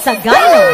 Sagano.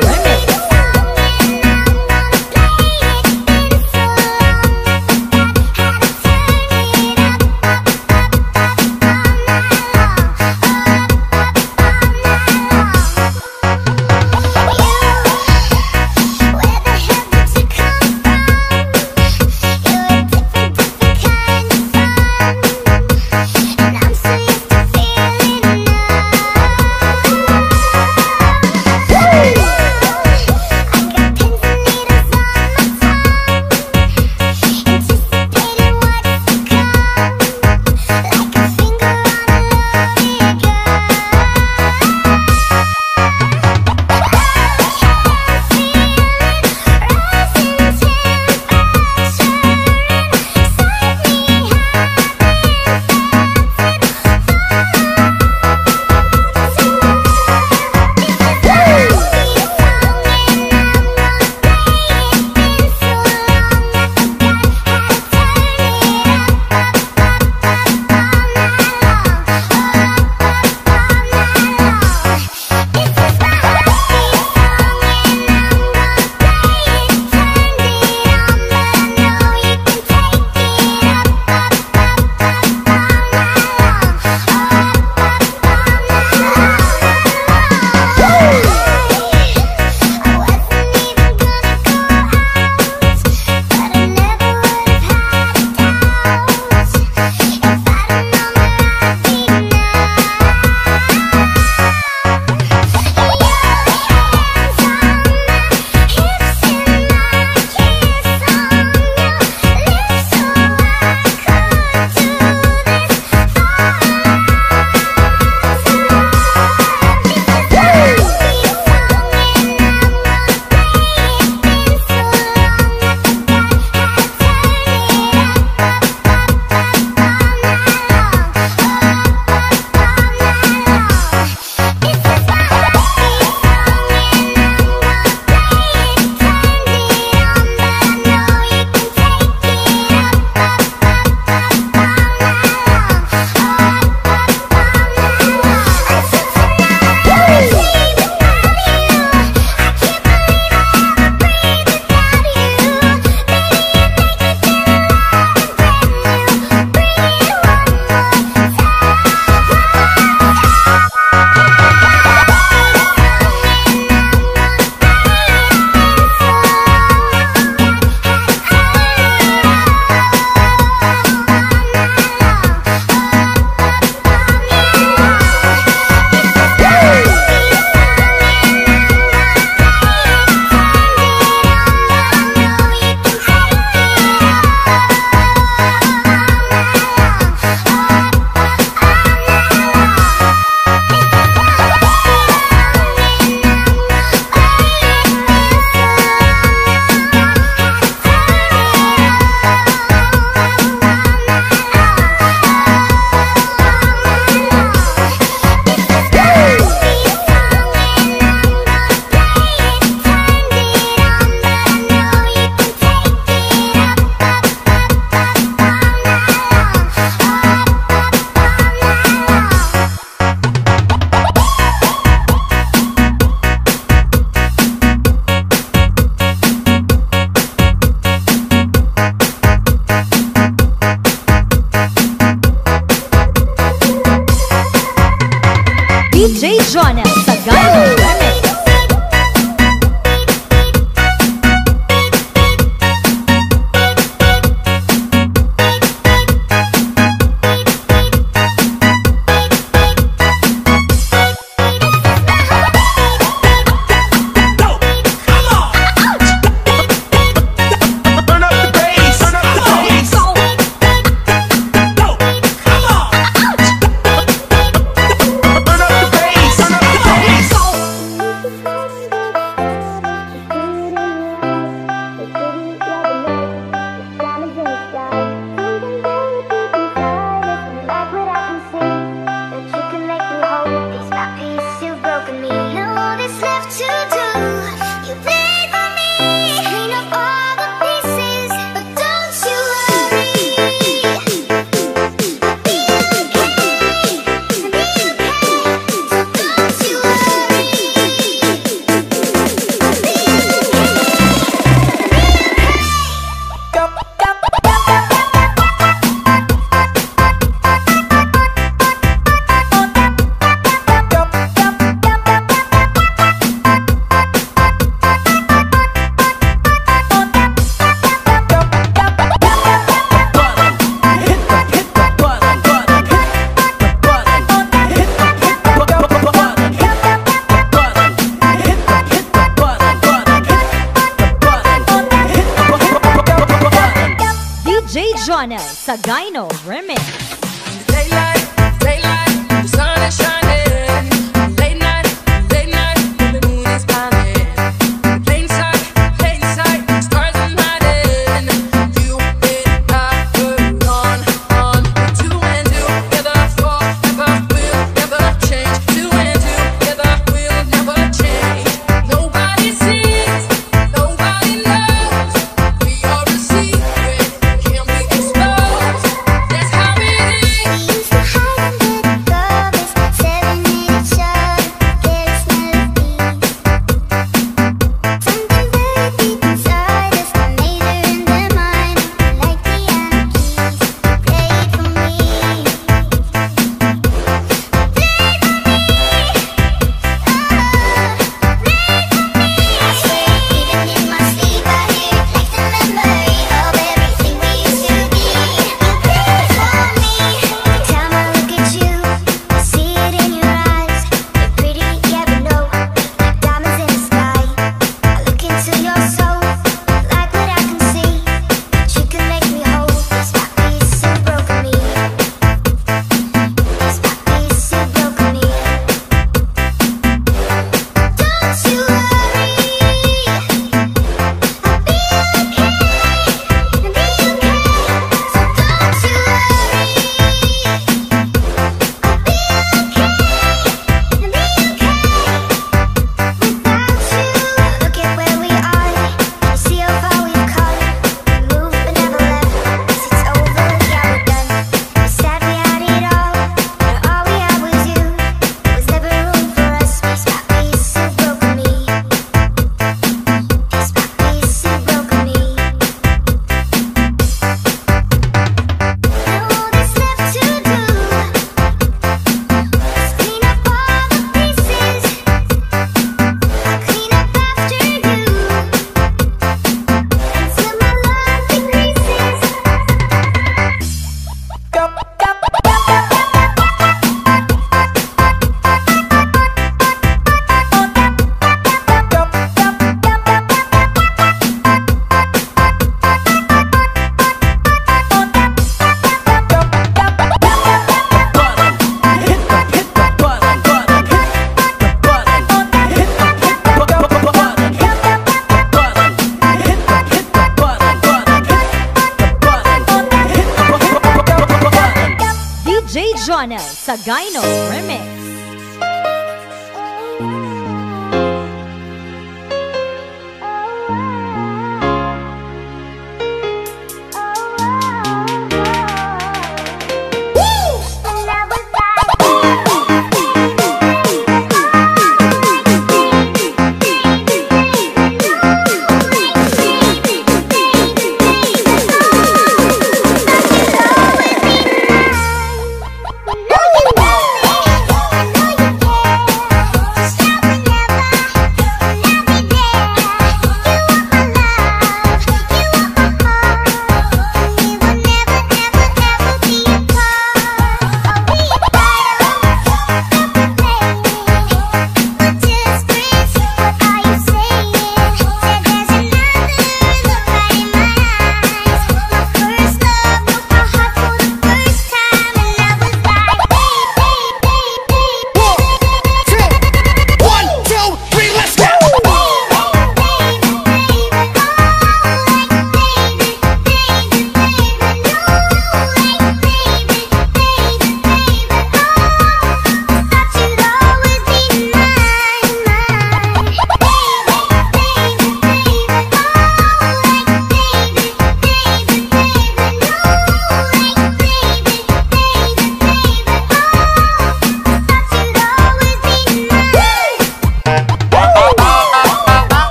Gino.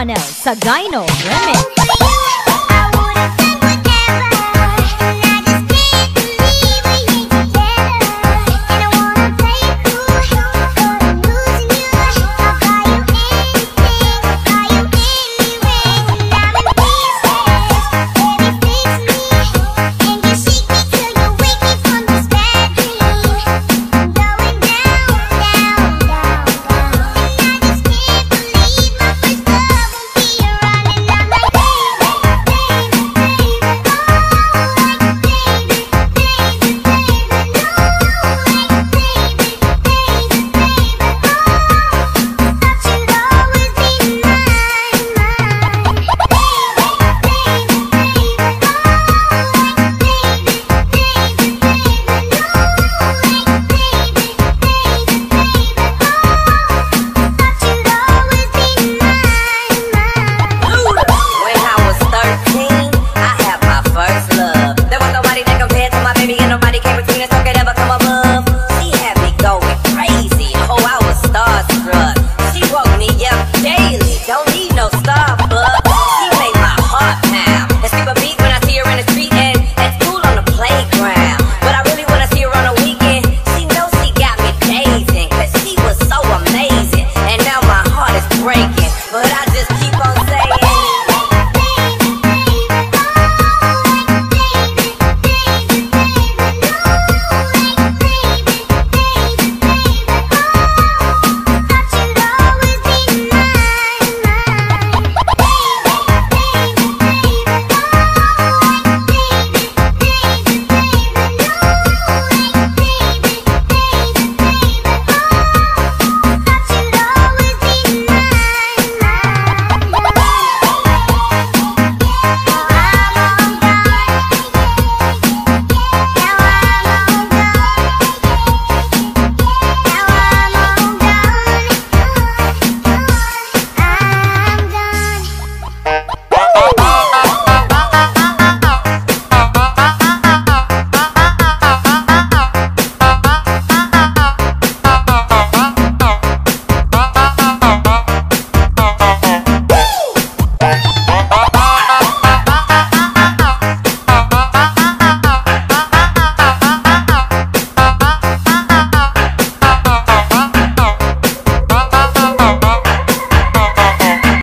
DJ Jonel Sagayno Remix.